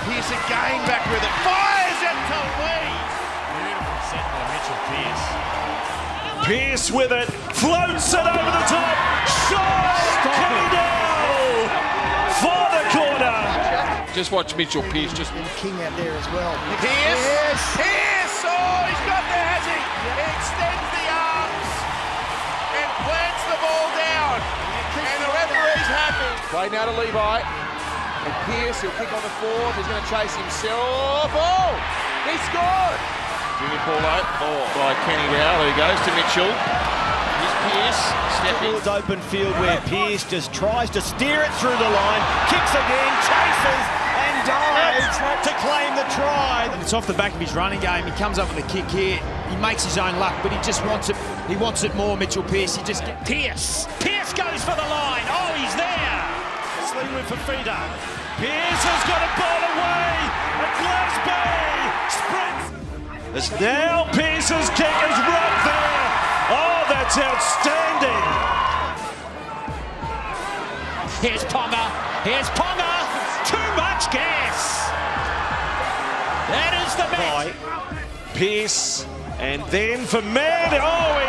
Pearce again back with it. Fires it to Lee. Beautiful set by Mitchell Pearce. Pearce with it, floats it over the top. Shot! Kenny for the corner. Just watch Mitchell Pearce just King out there as well. Pearce. Yes. Pearce. Oh, he's got the has he? He extends the arms and plants the ball down. And the referee's happy. play now to Levi. And Pearce, he'll kick on the fourth. He's going to chase himself. Oh, he scored. Junior Paulo. Oh, by Kenny Dow. There he goes to Mitchell. Here's Pearce stepping. It's open field where Pearce just tries to steer it through the line, kicks again, chases and dives to claim the try. And It's off the back of his running game. He comes up with a kick here. He makes his own luck, but he just wants it. He wants it more. Mitchell Pearce. He just get Pierce. Pearce goes for the line. Slingwood for Feeder. Pearce has got a ball away. And Glasby sprints. As now Pearce's kick is right there. Oh, that's outstanding. Here's Ponga. Here's Ponga. Too much gas. That is the match. By Pearce. And then for Mann. Oh,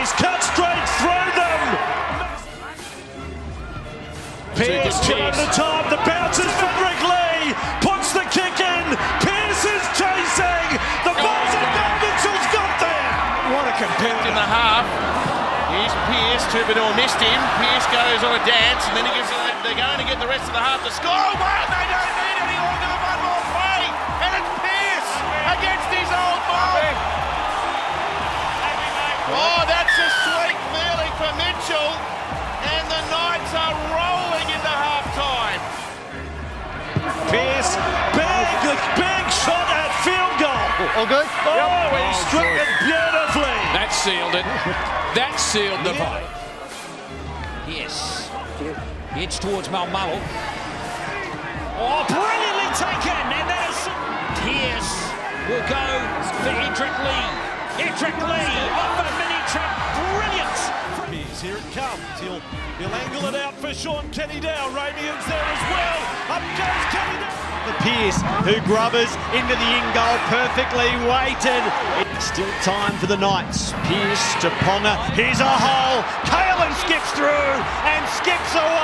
Pearce Pearce. over the top. The bounces Frederick Lee. Puts the kick in. Pearce is chasing. The ball's in there. Mitchell's got there. What a in the half. Here's Pearce. Turbador missed him. Pearce goes on a dance, and then he gives. They're going to get the rest of the half to score. Oh, man, they don't need any longer All good? Oh, he oh, struck it beautifully. That sealed it. That sealed the fight. Yes. Heads towards Malmullo. Oh, brilliantly taken. And that is Pearce will go for Edrick Lee. Edrick Lee off a mini trap. Brilliant. Here it comes. He'll, he'll angle it out for Shaun Kenny-Dowall. Ramian's there as well. Up goes Kenny Dow. Pearce, who grubbers into the in goal, perfectly weighted. Still time for the Knights. Pearce to Ponga. Here's a hole. Kalyn skips through and skips away.